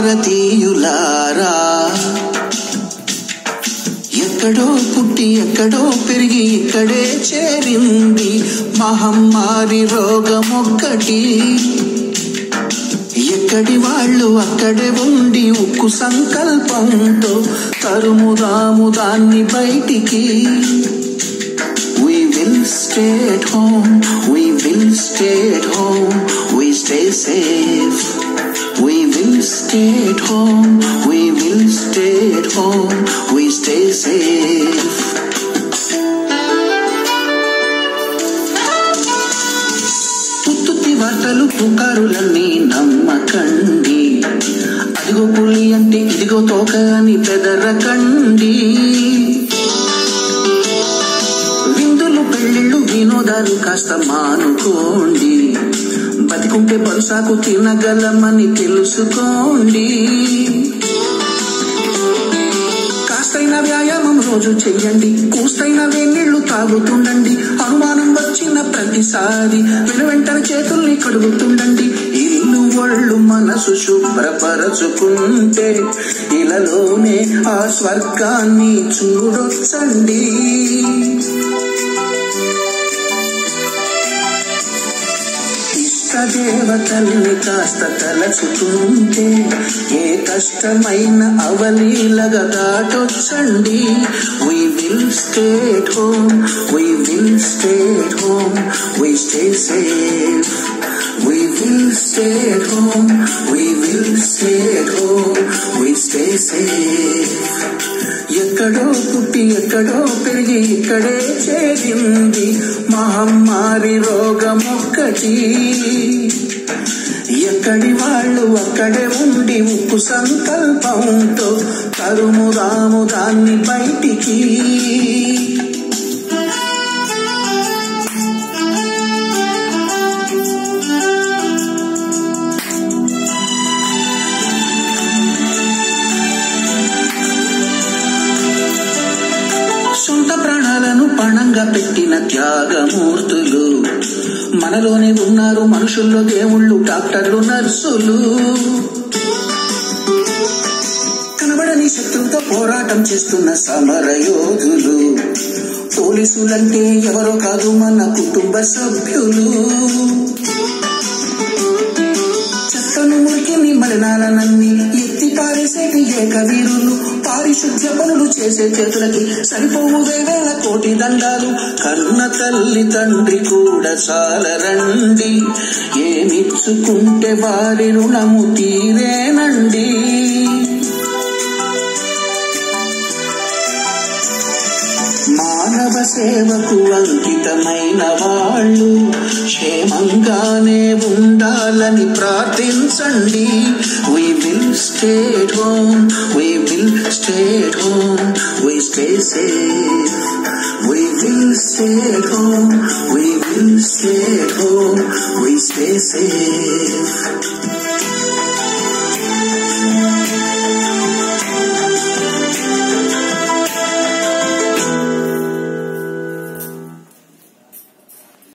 భారతీయులారా. ఎక్కడో పుట్టి ఎక్కడో పెరిగి ఇక్కడే చేరింది మహమ్మారి రోగమొక్కటి. ఎక్కడి వాళ్ళు అక్కడే ఉండి ఉక్కు సంకల్పంతో తరుముదాము దాన్ని బయటికి. We will stay at home, we will stay at home, we stay safe. Stay at home, we will stay at home, we stay safe. ఉత్తుత్తి వార్తలు పుకారులన్నీ నమ్మకండి. అదిగో పులి అంటే ఇదిగో తోక అని పెదరకండి. విందులు పెళ్ళిళ్ళు వినోదాలు కాస్త మానుకోండి. బతికుంటే బరుసాకు తినగలమని తెలుసుకోండి. కాస్తైన వ్యాయామం రోజు చెయ్యండి కూస్తైన వేనీళ్ళు తాగుతుండండి అనుమానం వచ్చిన ప్రతిసారి వెను వెంటనే చేతుల్ని కడుగుతుండండి. ఇల్లు ఒళ్ళు మనసు శుభ్రపరచుకుంటే ఇలాలోనే ఆ స్వర్గాన్ని చూడొచ్చండి. ఇష్టదేవతల్ని కాస్త తలచుకుంటే ఏ కష్టమైన అవలీలగా దాటొచ్చండి We will stay at home, we will stay at home, we stay safe. We will stay at home, we will stay at ఎక్కడో పుట్టి ఎక్కడో పెరిగి ఇక్కడే చేరింది. మహమ్మారి రోగమొక్కటి. ఎక్కడి వాళ్ళు అక్కడే ఉండి ఉప్పు సంకల్పంతో తరుముదాము దాన్ని బయటికి. ప్రాణాలను పెట్టిన త్యాగమూర్తులు. మనలోనే ఉన్నారు మనుషుల్లో దేవుళ్ళు డాక్టర్లు నర్సులు. కనబడని శత్రువుతో పోరాటం చేస్తున్న సమరయోధులు. పోలీసులంటే ఎవరో కాదు మన కుటుంబ సభ్యులు. చెత్తను చేసే మలినాలనన్ని ఎత్తి పారేసేటి పారిశుద్ధ్య పనులు చేసే చేతులకి సరిపోవు వేల కోటి దండాలు. కన్న తల్లి తండ్రి కూడా చాలరండి. ఏమిచ్చుకుంటే వారి రుణము తీరేనండి. సేవకు అంకితమైన వాళ్ళు క్షేమంగానే ఉండాలని ప్రార్థించండి. We will stay at home we will stay at home we stay safe we will stay at home we will stay at home we stay safe